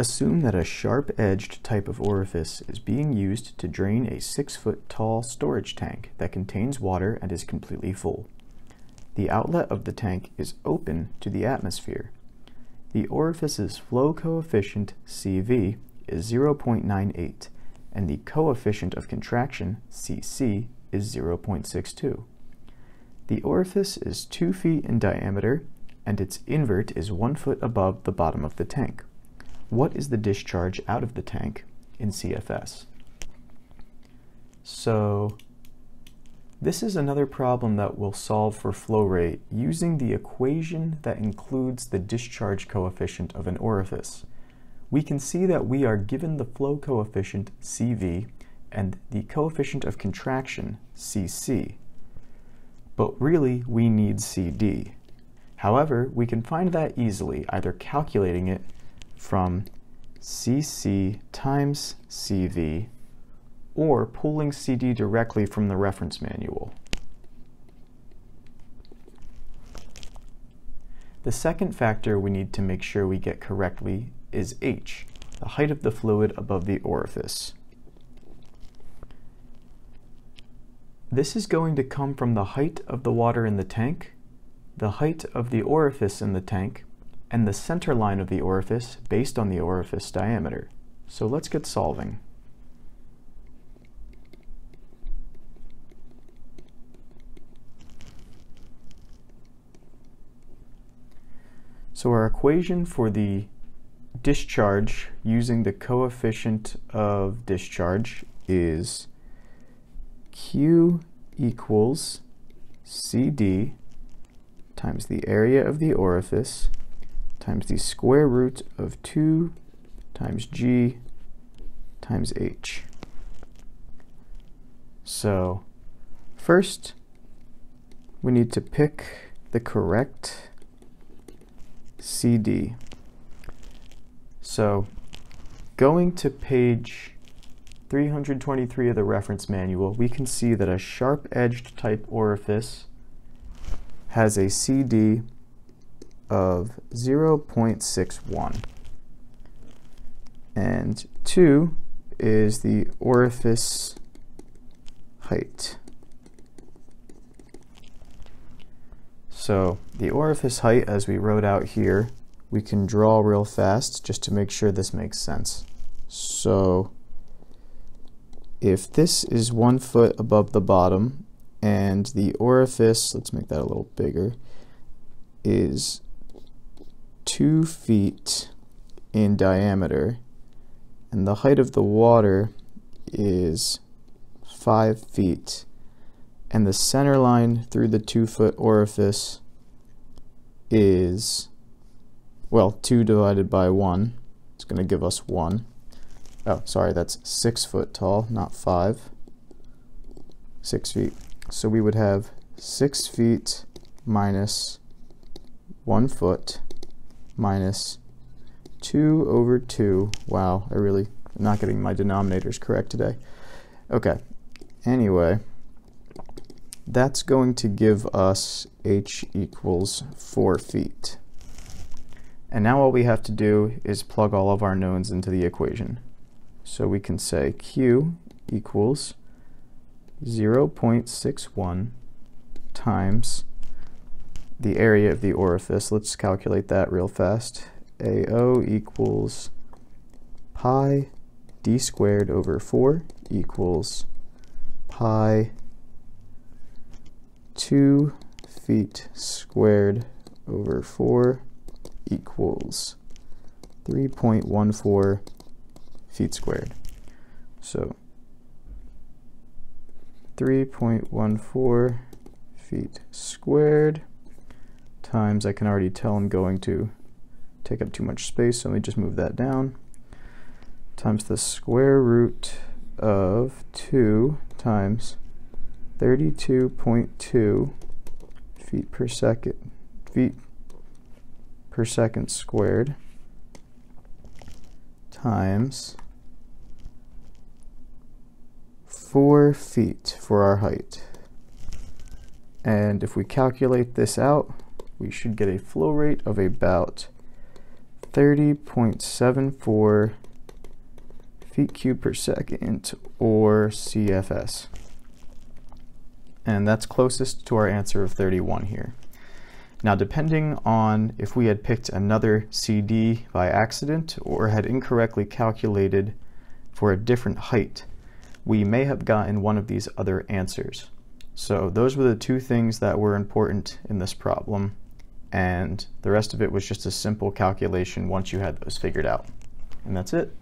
Assume that a sharp-edged type of orifice is being used to drain a 6-foot tall storage tank that contains water and is completely full. The outlet of the tank is open to the atmosphere. The orifice's flow coefficient, CV, is 0.98, and the coefficient of contraction, CC, is 0.62. The orifice is 2 feet in diameter, and its invert is 1 foot above the bottom of the tank what is the discharge out of the tank in CFS? So this is another problem that we'll solve for flow rate using the equation that includes the discharge coefficient of an orifice. We can see that we are given the flow coefficient CV and the coefficient of contraction CC. But really, we need CD. However, we can find that easily, either calculating it from CC times CV or pulling CD directly from the reference manual. The second factor we need to make sure we get correctly is H, the height of the fluid above the orifice. This is going to come from the height of the water in the tank, the height of the orifice in the tank, and the center line of the orifice based on the orifice diameter. So let's get solving. So our equation for the discharge using the coefficient of discharge is Q equals CD times the area of the orifice times the square root of 2 times g times h. So first we need to pick the correct CD. So going to page 323 of the reference manual, we can see that a sharp-edged type orifice has a CD of 0.61. And 2 is the orifice height. So the orifice height, as we wrote out here, we can draw real fast just to make sure this makes sense. So if this is one foot above the bottom and the orifice, let's make that a little bigger, is two feet in diameter and the height of the water is five feet and the center line through the two foot orifice is well 2 divided by 1 it's going to give us 1 oh sorry that's 6 foot tall not 5 6 feet. So we would have 6 feet minus 1 foot minus 2 over 2. Wow, I really am not getting my denominators correct today. Okay, anyway, that's going to give us h equals 4 feet. And now all we have to do is plug all of our knowns into the equation. So we can say q equals 0.61 times the area of the orifice. Let's calculate that real fast. AO equals pi d squared over 4 equals pi 2 feet squared over 4 equals 3.14 feet squared. So 3.14 feet squared times, I can already tell I'm going to take up too much space, so let me just move that down, times the square root of 2 times 32.2 feet per second, feet per second squared times 4 feet for our height. And if we calculate this out, we should get a flow rate of about 30.74 feet cubed per second or CFS. And that's closest to our answer of 31 here. Now, depending on if we had picked another CD by accident or had incorrectly calculated for a different height, we may have gotten one of these other answers. So those were the two things that were important in this problem, and the rest of it was just a simple calculation once you had those figured out. And that's it.